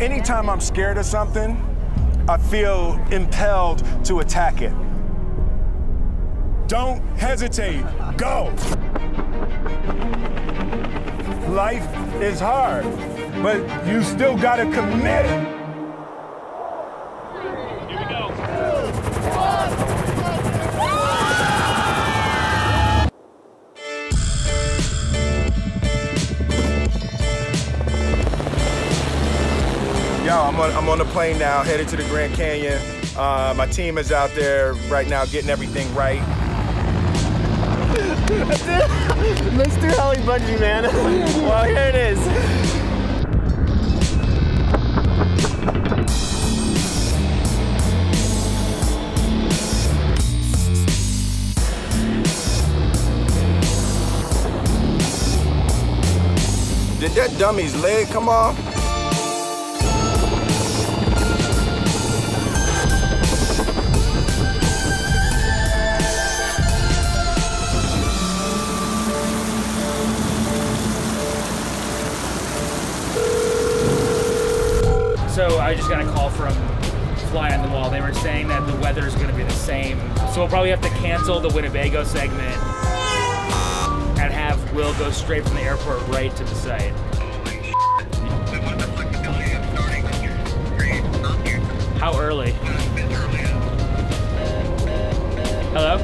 anytime I'm scared of something, I feel impelled to attack it. Don't hesitate. Go. Life is hard, but you still gotta commit. I'm on, I'm on the plane now, headed to the Grand Canyon. Uh, my team is out there right now getting everything right. Mr. Holly Bungee, man. well, here it is. Did that dummy's leg come off? Just got a call from Fly on the Wall. They were saying that the weather is going to be the same. So we'll probably have to cancel the Winnebago segment and have Will go straight from the airport right to the site. How early? Hello?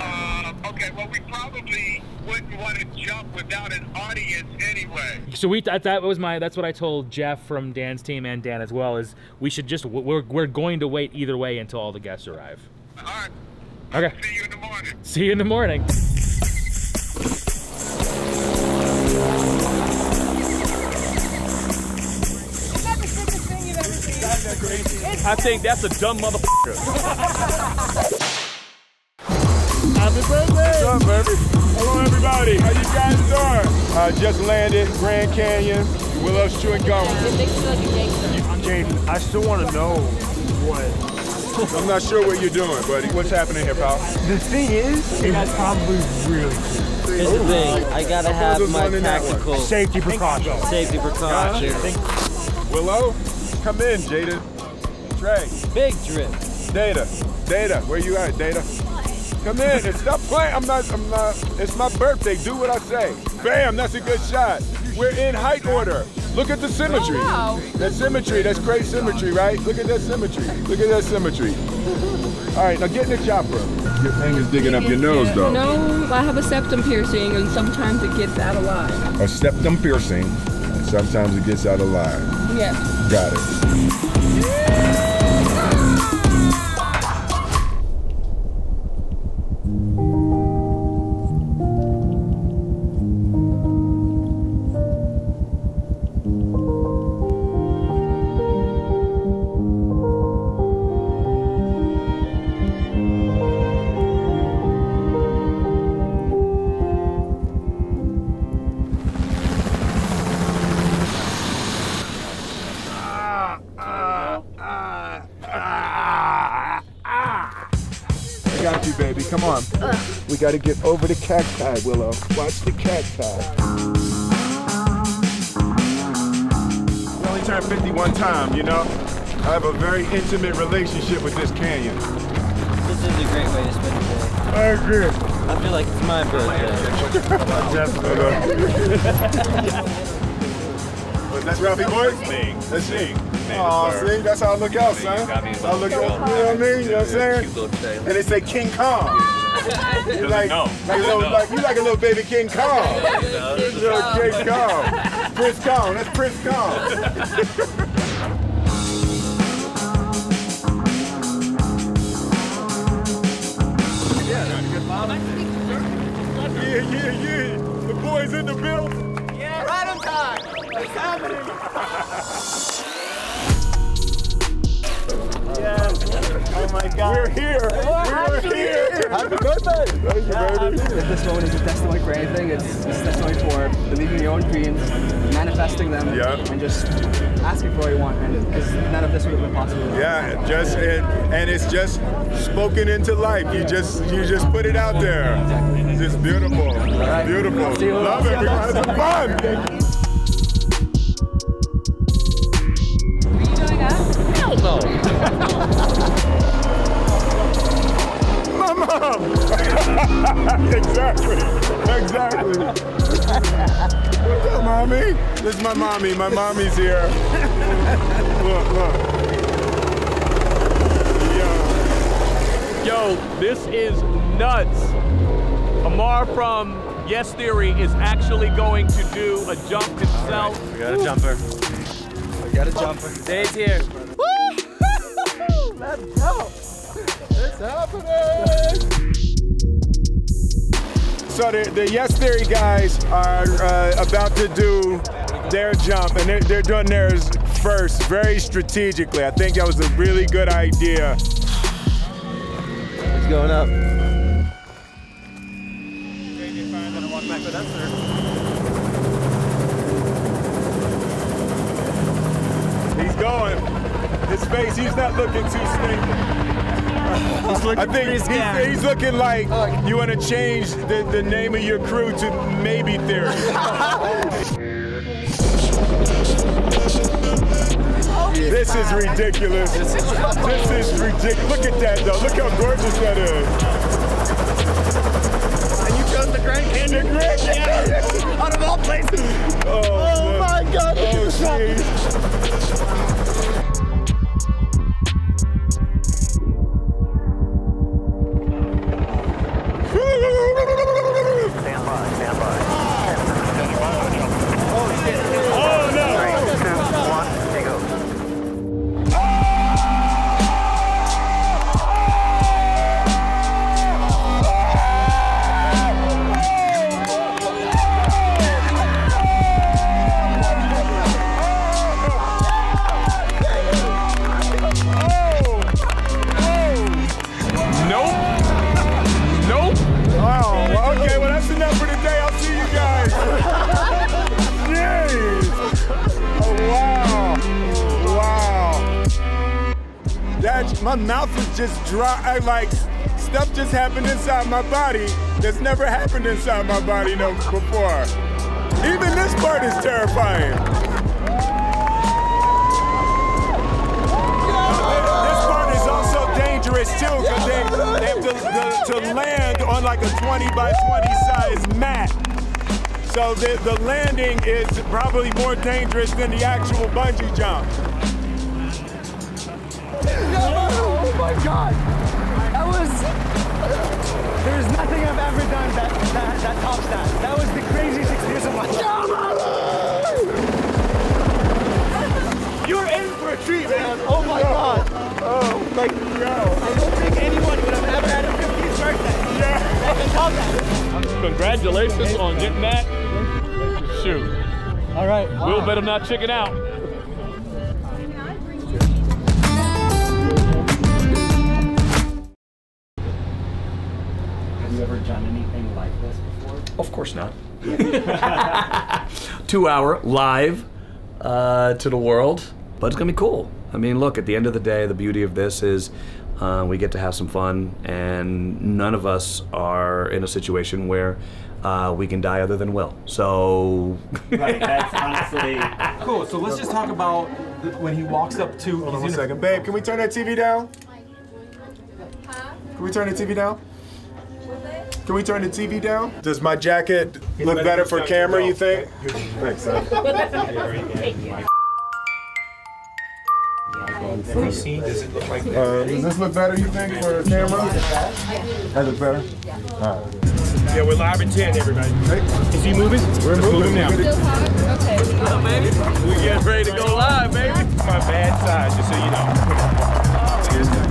Uh, okay, well, we probably wouldn't want to jump without an audience anyway. So we that, that was my that's what I told Jeff from Dan's team and Dan as well is we should just we're we're going to wait either way until all the guests arrive. All right, Okay. see you in the morning. See you in the morning. I think that's a dumb motherfucker. Happy birthday! What's up, baby? Hello, everybody. How you guys doing? Uh, just landed Grand Canyon. Willow's chewing gum. Jaden, I still want to know what. I'm not sure what you're doing, buddy. What's happening here, pal? The thing is, it's probably really cool. Here's the thing, I gotta have my one in that one. tactical Safety precautions. safety precautions. Willow, come in, Jaden. Trey, Big drip. Data, Data, where you at, Data? Come in and stop playing. I'm not, I'm not, it's my birthday. Do what I say. Bam, that's a good shot. We're in height order. Look at the symmetry. Oh, that symmetry, that's great symmetry, right? Look at that symmetry. Look at that symmetry. All right, now get in the chopper. Your thing is digging up your nose, though. No, I have a septum piercing and sometimes it gets out alive. A septum piercing, and sometimes it gets out alive. Yes. Got it. Got you, baby. Come on. We got to get over the cacti, Willow. Watch the cacti. We only turned 51 time, you know? I have a very intimate relationship with this canyon. This is a great way to spend the day. I agree. I feel like it's my birthday. That's Ralphie boy? Let's me. Aw, see? That's how I look out, son. I look out, you know what I mean? You know what I'm saying? And they say King Kong. You like, like, a little, like, you like a little baby King Kong. Little King Kong. Prince Kong. That's Prince Kong. Yeah, yeah, yeah. The boys in the building. Right on time. It's happening. My God. We're here. We're here. Happy birthday! Thank you, baby. If this moment is a testimony for anything, it's, it's a testimony for believing in your own dreams, manifesting them, Yeah. and just asking for what you want. And because none of this would have been possible. Yeah, just and, and it's just spoken into life. You just you just put it out there. It's just beautiful. Beautiful. See you- Love see it. you We're having fun. My mom. exactly. Exactly. What's up, mommy? This is my mommy. My mommy's here. look, look. Yeah. Yo, this is nuts. Ammar from Yes Theory is actually going to do a jump himself. We got a jumper. We got a jumper. Dave's here. Let's go! It's happening! So the, the Yes Theory guys are uh, about to do their jump, and they're, they're doing theirs first, very strategically. I think that was a really good idea. He's going up. He's going. His face, he's not looking too stable. I think he's, he's looking like you want to change the, the name of your crew to Maybe Theory. This is ridiculous. This is ridiculous. Look at that, though. Look how gorgeous that is. And you chose the Grand Canyon? The Grand Canyon. Out of all places! Oh, Oh my god, Oh, jeez. Dry. I, like, stuff just happened inside my body that's never happened inside my body no before. Even this part is terrifying. This part is also dangerous too because they, they have to, the, to land on like a 20 by 20 size mat. So the, the landing is probably more dangerous than the actual bungee jump. My god! That was. There's nothing I've ever done that, that, that tops that. That was the craziest experience of my life. You're in for a treat, man. Oh my god. Oh, like, no. I don't think anyone would have ever had a 15th birthday. Yeah. That can top that. Congratulations on getting that. Shoot. All right. Will better not chicken out. Have you ever done anything like this before? Of course not. Two hour live uh, to the world, but it's gonna be cool. I mean, look, at the end of the day, the beauty of this is uh, we get to have some fun, and none of us are in a situation where uh, we can die other than Will. So, Right, that's honestly. Cool. So let's just talk about the, when he walks up to. Hold on one second. Babe, can we turn that TV down? Can we turn the TV down? Can we turn the TV down? Does my jacket look better for camera, you think? Thanks, son. Does it look like Uh, does this look better, you think, for camera? That look better? All right. Yeah, we're live in 10, everybody. Is he moving? We're moving now. Still hot? Okay. We getting ready to go live, baby. my bad side, just so you know? Just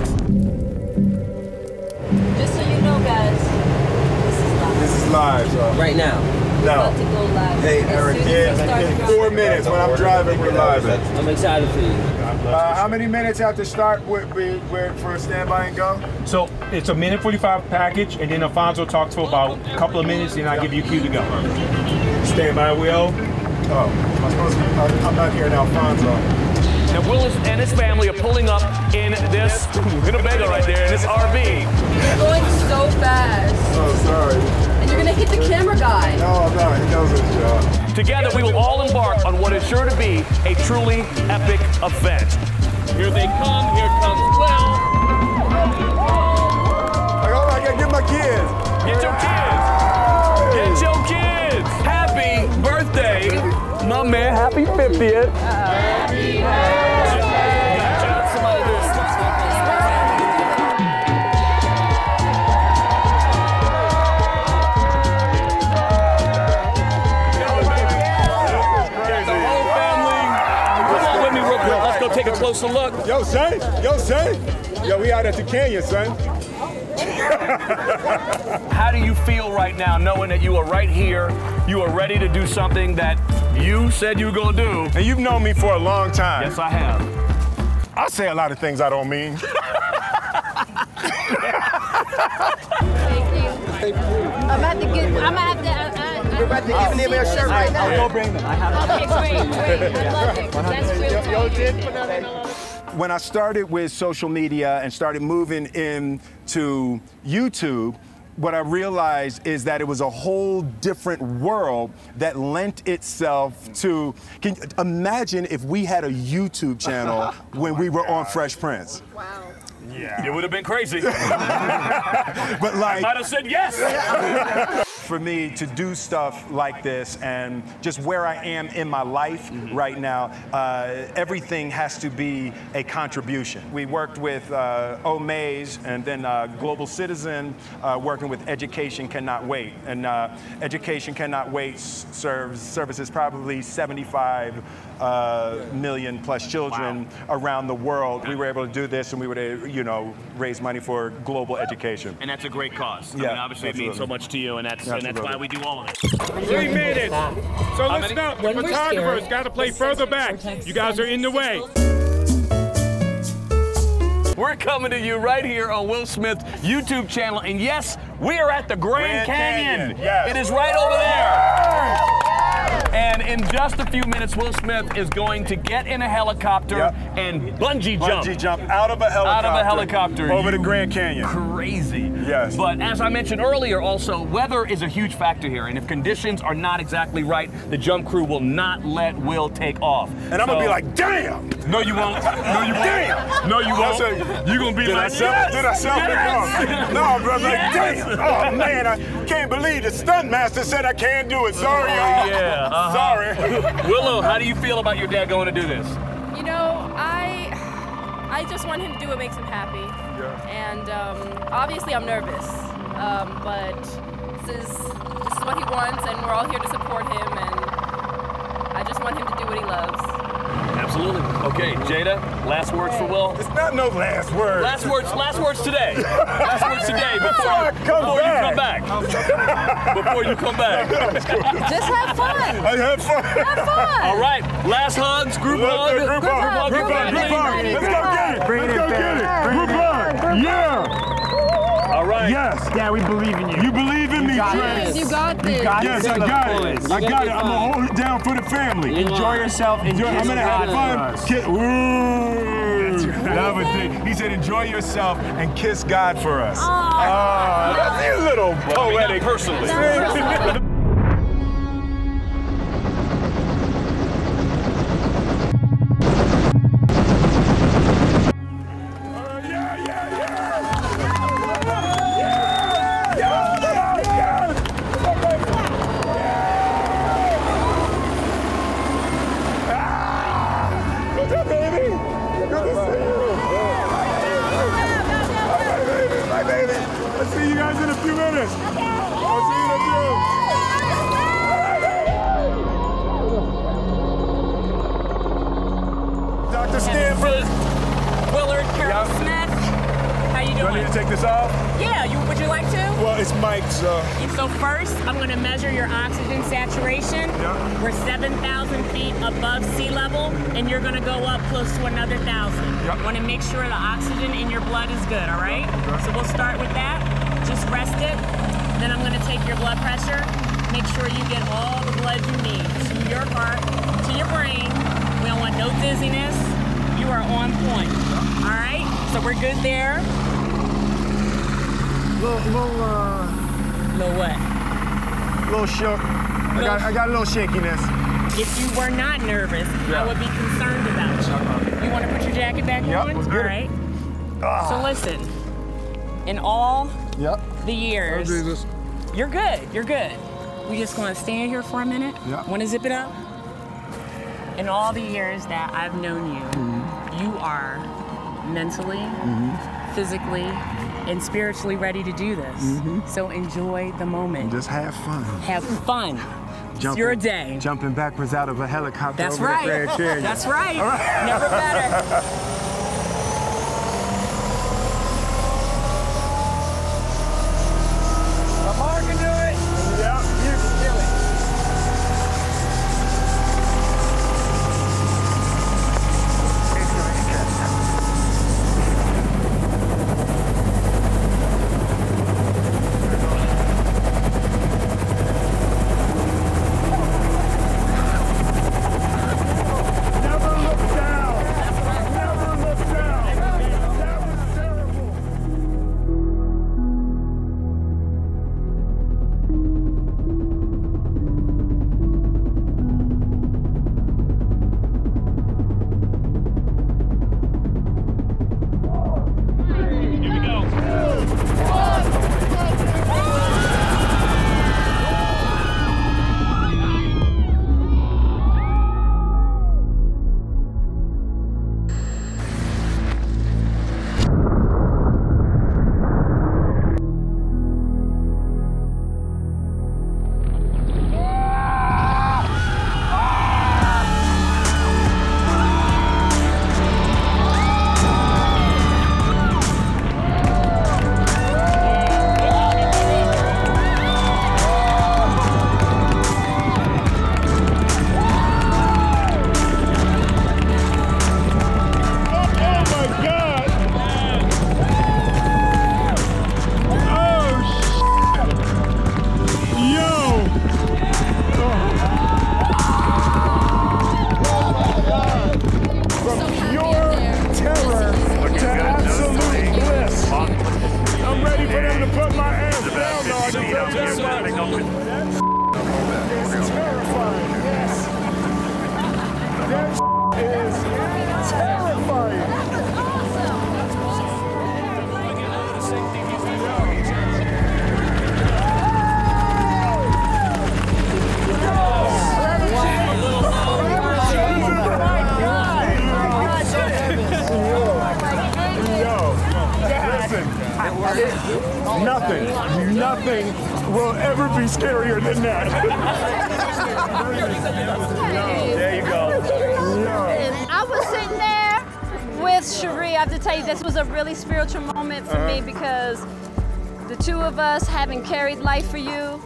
live. This is live, so. Right now. About to No. go live. Hey, As Eric, soon as in, in four minutes when I'm driving, we're live. I'm excited for you. Uh, how many minutes after start would we we're for standby and go? So it's a minute 45 package, and then Alfonso talks for about a couple of minutes, and I give you a cue to go. Stand by, Will. Oh, I'm supposed to. I'm I'm not hearing Alfonso. And Will is- and his family are pulling up in this Winnebago right there, in this RV. You're going so fast. Oh, sorry. And you're gonna hit the camera guy. No, no, he knows his job. Together, we will all embark on what is sure to be a truly epic event. Here they come. Here comes Will. Like, oh, I gotta get my kids. Get your kids. Get your kids. Happy birthday, my man. Happy 50th. The closer look. Yo, son. Yo, son. Yo, we out at the canyon, son. How do you feel right now knowing that you are right here? You are ready to do something that you said you were going to do. And you've known me for a long time. Yes, I have. I say a lot of things I don't mean. Thank you. I'm about to get. I'm gonna have to. I, I, We're about to give him a shirt right now. I'll go bring them. Okay, great, great. I love it. That's real talk. when I started with social media and started moving into YouTube, what I realized is that it was a whole different world that lent itself to. Can you imagine if we had a YouTube channel when we were on Fresh Prince? Wow. Yeah. It would have been crazy. But like, I'd have said yes. for me to do stuff like this and just where I am in my life right now, uh, everything has to be a contribution. We worked with uh, Omaze and then uh, Global Citizen, uh, working with Education Cannot Wait. And uh, Education Cannot Wait serves services probably 75 uh, million plus children around the world. We were able to do this and we were to, you know, raise money for global education. And that's a great cause. I Yeah, mean, obviously, it means so much to you, and that's and that's why we do all of it. Three minutes. So let's many? The When we're photographers got to play further back. You guys are in the way. We're coming to you right here on Will Smith's YouTube channel, and yes, we are at the Grand, Grand Canyon. Canyon, yes. It is right over there. And in just a few minutes, Will Smith is going to get in a helicopter Yep. and bungee jump. Bungee jump out of a helicopter. Out of a helicopter. Over the Grand Canyon. Crazy. Yes. But as I mentioned earlier, also, weather is a huge factor here. And if conditions are not exactly right, the jump crew will not let Will take off. And I'm gonna be like, damn! no, you won't. No, you won't. Damn! No, you won't. said, You're gonna be did like, I sell, yes! Did I sell yes! it wrong? No, bro, like, damn! Oh man, I can't believe the stunt master said I can't do it. Sorry, y'all. Yeah. uh-huh. Sorry. Willow, how do you feel about your dad going to do this? You know, I I just want him to do what makes him happy. Yeah. And um, obviously, I'm nervous, um, but this is this is what he wants, and we're all here to support him. And I just want him to do what he loves. Absolutely. Okay, Jada, last words for Will. It's not no last words. Last words. Last words today. Last words today before, come before you come back. back. before you come back. Just have fun. I had fun. Have fun. All right. Last hugs. Group hug. Group hug, group hug, group hug, group hug. Let's go get it. Let's go get it. Group hug. Yeah. All right. Yes. Yeah, we believe in you. You believe in me, got this. You got this. Yes, I got it. I got it. I'm gonna hold it down for the family. Enjoy yourself Enjoy- kiss I'm gonna have fun. for Ooh. That was it. He said, "Enjoy yourself and kiss God for us." Ah, that's you little poetic. personally. Willard, Carroll Smith, how you doing? I need to take this off? Yeah, you, would you like to? Well, it's Mike's. Uh, So first, I'm going to measure your oxygen saturation. We're 7,000 feet above sea level, and you're going to go up close to another thousand. Want to make sure the oxygen in your blood is good, all right? So we'll start with that. Just rest it. Then I'm going to take your blood pressure. Make sure you get all the blood you need to your heart, to your brain. We don't want no dizziness. You are on point. All right? So we're good there. Little, little, uh, little what? Little shook. I got, I got a little shakiness. If you were not nervous, I would be concerned about you. You want to put your jacket back Yep, on? let's All get it. Ah. So listen, in all Yep. the years, Oh, Jesus. you're good. You're good. We just want to stand here for a minute. Yep. Want to zip it up? In all the years that I've known you, Mm-hmm. you are mentally, physically, and spiritually ready to do this. Mhm. So enjoy the moment. Just have fun. Have fun. It's your day. Jumping backwards out of a helicopter That's over right. That's right. Right. Never better. nothing, nothing will ever be scarier than that. no. there you go. I was sitting there with Sheree. I have to tell you, this was a really spiritual moment for me Uh-huh. because the two of us having carried life for you,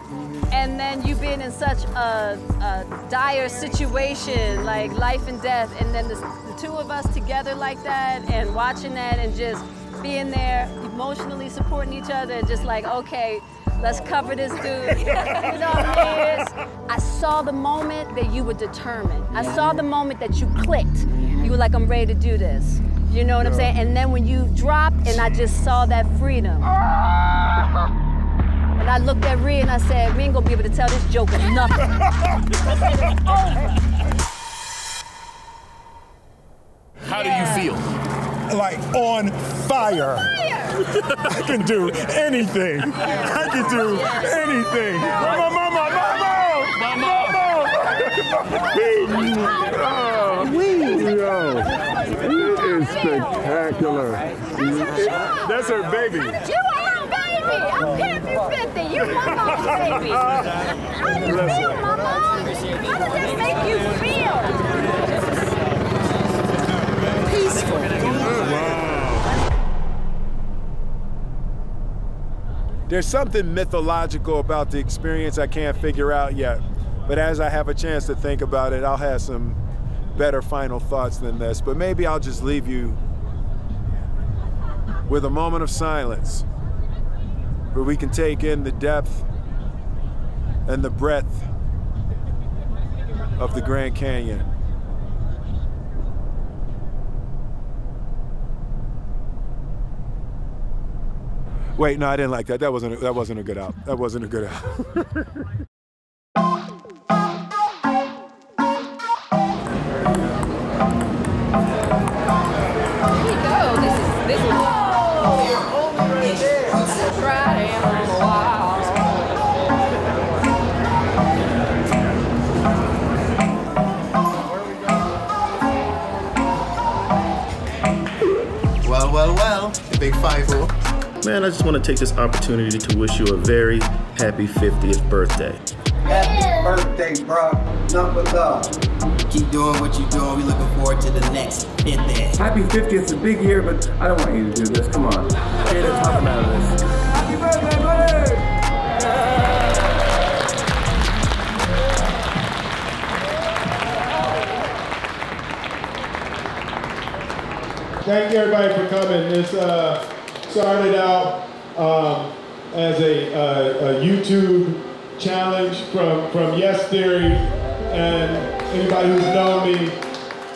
and then you being in such a, a dire situation, like life and death, and then the, the two of us together like that, and watching that, and just being there, emotionally supporting each other, and just like, okay, let's cover this dude. you know what I mean? I saw the moment that you were determined. I saw the moment that you clicked. You were like, I'm ready to do this. You know what I'm saying? And then when you dropped, and I just saw that freedom. And I looked at Rhea and I said, we ain't gonna be able to tell this joker nothing. I said, it's over. How do you feel? Like on fire. I can do anything. I can do anything. Mama, mama, mama, mama. Yo, it is spectacular. That's her baby. You are my baby. I don't care if you're 50. You're my mom's baby. How do you feel, mama? How does that make you feel? Peaceful. There's something mythological about the experience I can't figure out yet. But as I have a chance to think about it, I'll have some better final thoughts than this. But maybe I'll just leave you with a moment of silence where we can take in the depth and the breadth of the Grand Canyon. Wait, no, I didn't like that. That wasn't a, that wasn't a good out. That wasn't a good out. Well, well, well, the big five Man, I just want to take this opportunity to wish you a very happy 50th birthday. Happy birthday, bro. Number love. Keep doing what you're doing. We're looking forward to the next 50. Happy 50th is a big year, but I don't want you to do this. Come on. Get a time out of this. Happy birthday, buddy! Thank you everybody for coming. This uh, started out um, as a, a, YouTube challenge from, from Yes Theory. And anybody who's known me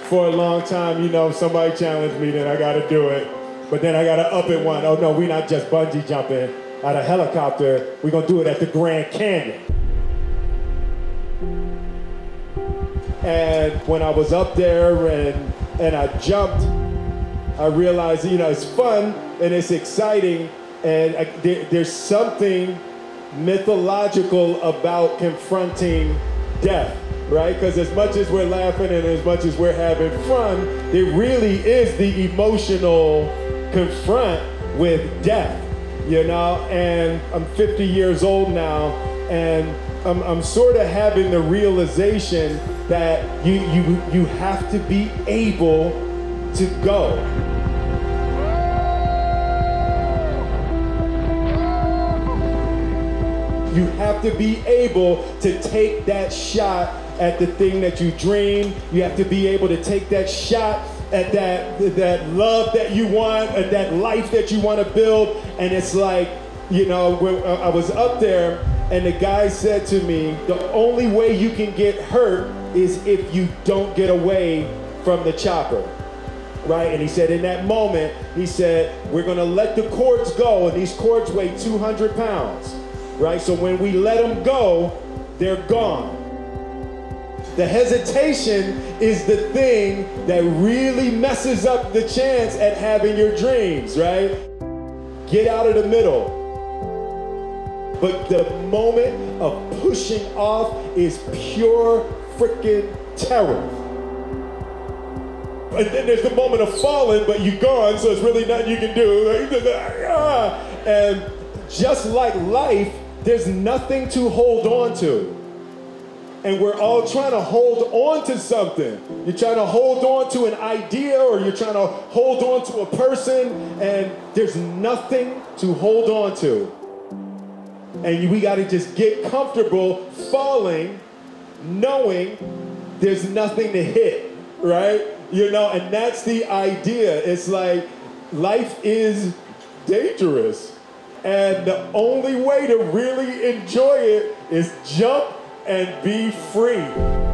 for a long time, you know, somebody challenged me, then I gotta do it. But then I gotta up it one. Oh no, we're not just bungee jumping out of helicopter. We're gonna do it at the Grand Canyon. And when I was up there and, and I jumped, I realized, you know, it's fun and it's exciting, and I, there, there's something mythological about confronting death, right? Because as much as we're laughing and as much as we're having fun, it really is the emotional confront with death, you know? And I'm 50 years old now, and I'm, I'm sort of having the realization that you, you, you have to be able to go. You have to be able to take that shot at the thing that you dream. You have to be able to take that shot at that that love that you want, at that life that you want to build. And it's like, you know, when uh, I was up there and the guy said to me, the only way you can get hurt is if you don't get away from the chopper right? And he said, in that moment, he said, we're gonna let the cords go, and these cords weigh 200 pounds, right? So when we let them go, they're gone. The hesitation is the thing that really messes up the chance at having your dreams, right? Get out of the middle. But the moment of pushing off is pure freaking terror. And then there's the moment of falling, but you're gone, so it's really nothing you can do. And just like life, there's nothing to hold on to. And we're all trying to hold on to something. You're trying to hold on to an idea or you're trying to hold on to a person, and there's nothing to hold on to. And we got to just get comfortable falling, knowing there's nothing to hit, right? You know, and that's the idea. It's like life is dangerous. And the only way to really enjoy it is jump and be free.